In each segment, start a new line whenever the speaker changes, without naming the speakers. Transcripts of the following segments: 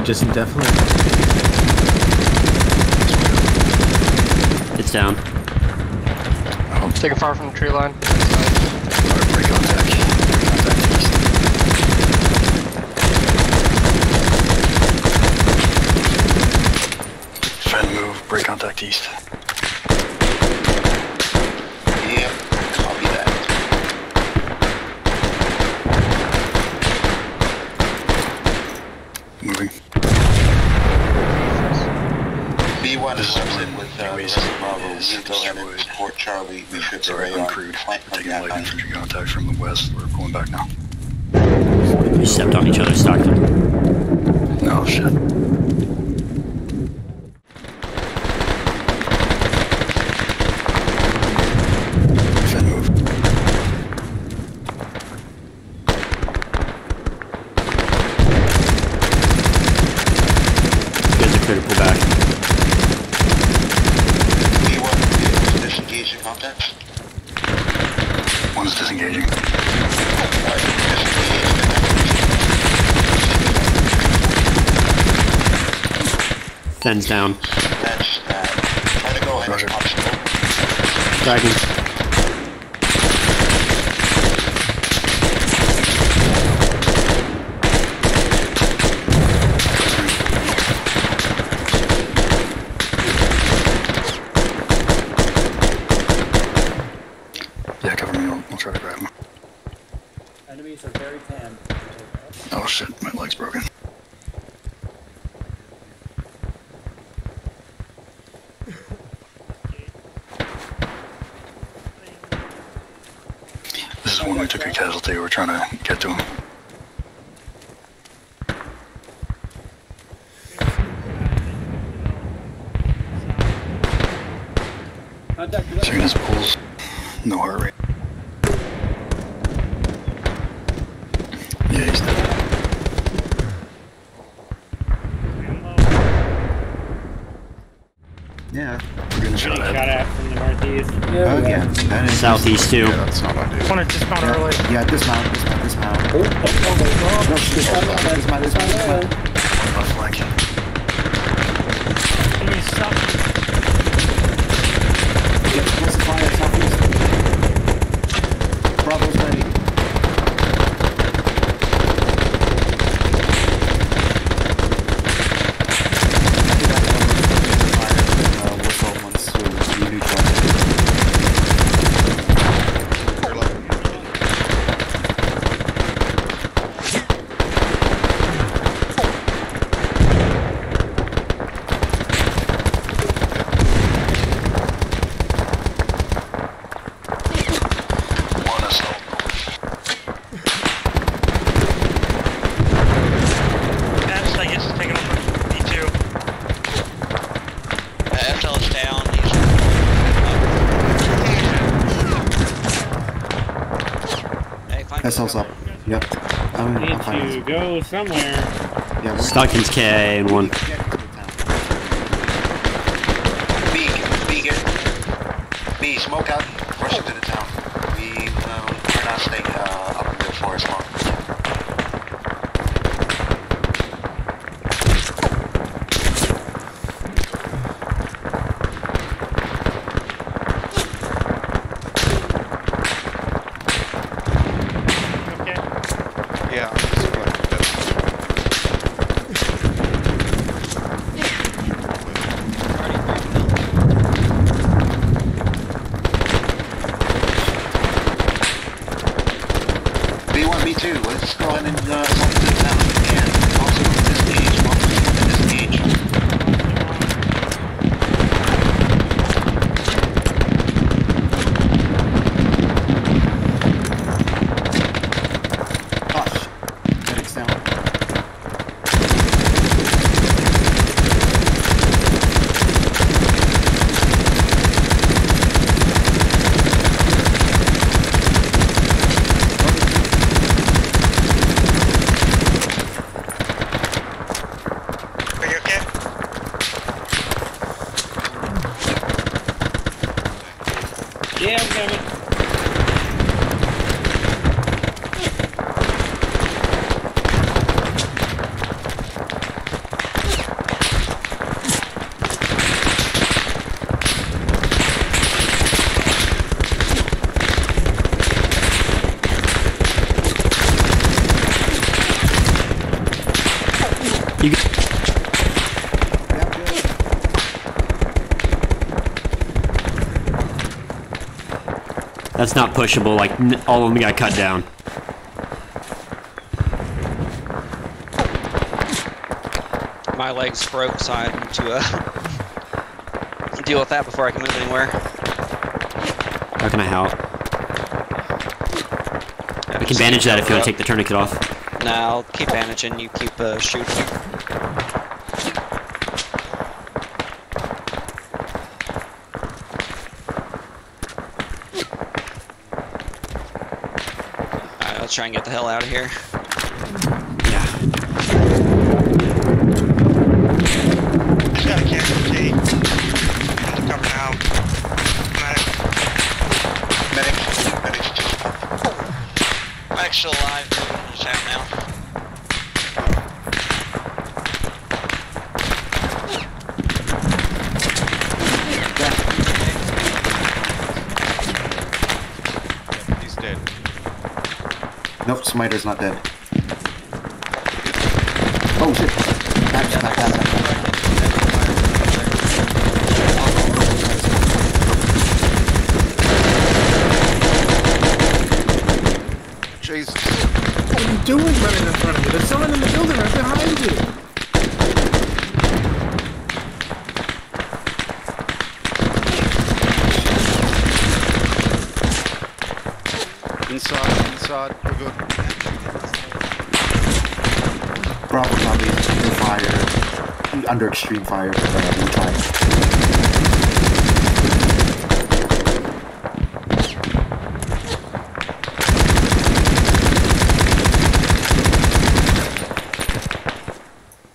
could just indefinitely.
It's down.
Taking far from the tree line.
Alright, break contact. Contact east. Fen move, break contact east.
Yep, copy that.
Moving.
B1
This
is
is
in with uh, the
East
rest of Bravo.
is
Intel and
destroyed.
support Charlie. We should be
Sorry,
ready on
uncrewed. Taking light infantry contact from the west. We're pulling back now.
We stepped on each other, Stockton.
Oh shit. Fen move.
You guys are clear to pull back. 10's down.
That's that.
Dragon.
We took a casualty. We're trying to get to him. Checking his pulse. No heart rate. Yeah, he's dead.
Yeah.
We're getting Shot at.
At from the northeast.
Yeah,
Oh
we
yeah.
got-
That is
Southeast too.
that's not ideal.
Want to dismount early?
Yeah, dismount, dismount, dismount.
Oh, oh, oh, oh,
No,
oh,
dismount,
oh,
dismount, dismount, dismount.
One left flank.
Enemy stop.
Get close to fire, southeast. Bravo's ready. Uh, whistle once we neutralize.
One assault.
That's, I guess, taking over B2.
Uh, FL is down. He's Hey, find
SL's up. Yep. I'm,
Need
I'm fine.
to go somewhere.
Yeah, we're
Stockton's K and one.
get to.
B, B, get. B, smoke out. Rush into the town. We, um, we're not staying, uh, up in the forest long.
Okay.
Yeah, that's what- that's-
B1, B2, let's go ahead and, uh, smoke into the town if we can. Also, disengage, welcome to disengage.
Hush. Medic's down.
That's not pushable. Like n- all of them got cut down.
My legs broke, so I had to uh, deal with that before I can move anywhere.
How can I help? I can bandage that if you want to take the tourniquet off.
Nah, I'll keep bandaging. You keep uh, shooting. Let's try and get the hell out of here.
Yeah.
Just got a cover now. Medic.
Medic, medic, just
I'm alive. Just out now.
He's dead.
Nope, Smiter's not dead. Oh shit. Back, back, back, back.
Jesus.
What are you doing running in front of me? There's someone in the building right behind you.
Inside, inside. Good.
Copy. Under fire. Under extreme fire. Uh, blue time.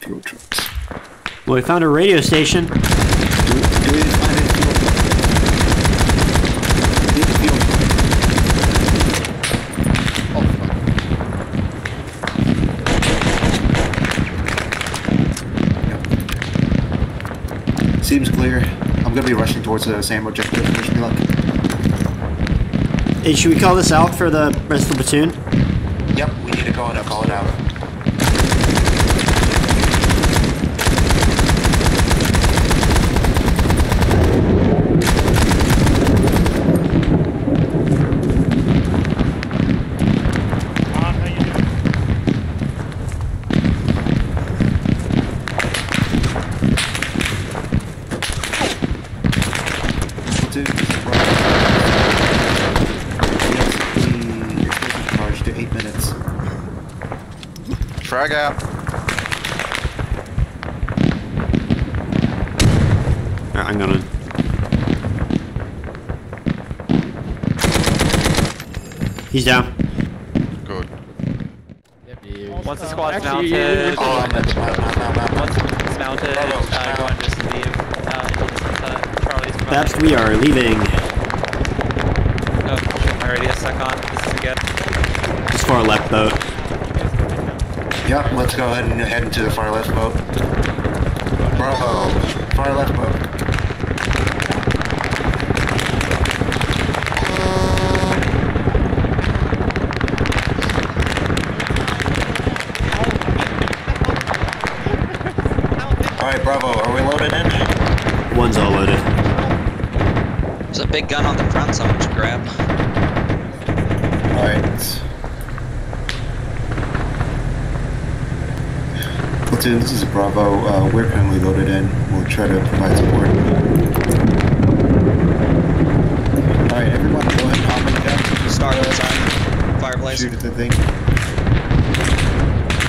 Fuel.
Well, we found a radio station.
Towards the same objective. Wish me luck.
Hey, should we call this out for the rest of the platoon?
Yep, we need to call go and call it out.
Platoon, Bravo. Charge to eight minutes.
Frag out.
Alright, I'm gonna. He's down.
Good.
Once the squad's mounted,
Oh,
once it's mounted, uh, go and just leave. Uh, just, uh, Charlie's providing.
Babs, we are leaving.
Oh, my radius stuck on. This is a good.
This far left boat.
Yep, let's go ahead and head into the far left boat. Bravo, far left boat. Alright, Bravo, are we loaded in?
One's all loaded.
There's a big gun on the front someone should grab.
Alright. Platoon, this is Bravo. Uh, we're currently loaded in. We'll try to provide support. Alright, everyone, go ahead and hop in the gun.
Start outside. Fire blaze.
Shoot at the thing.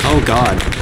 Oh god.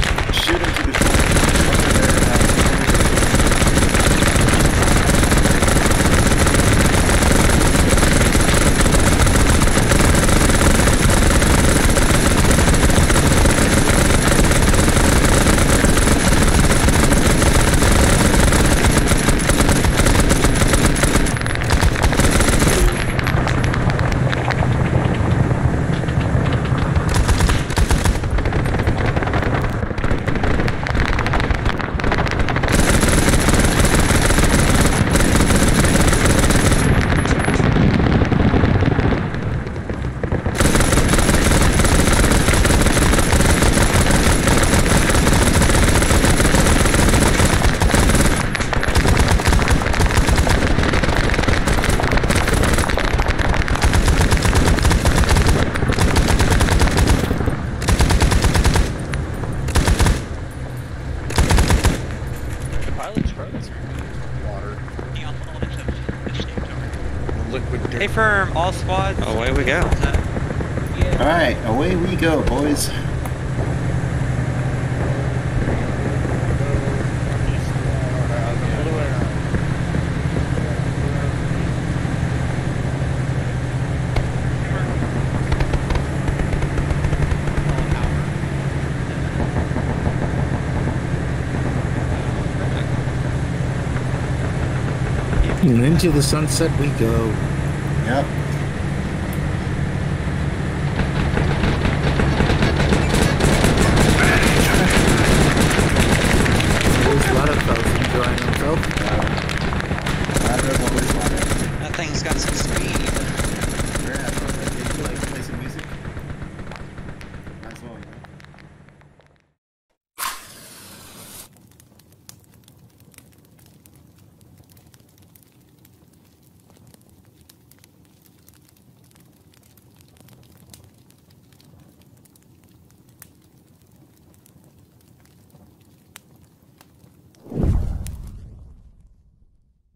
All squads.
Away we go.
All right, away we go, boys.
And into the sunset we go.
Yep.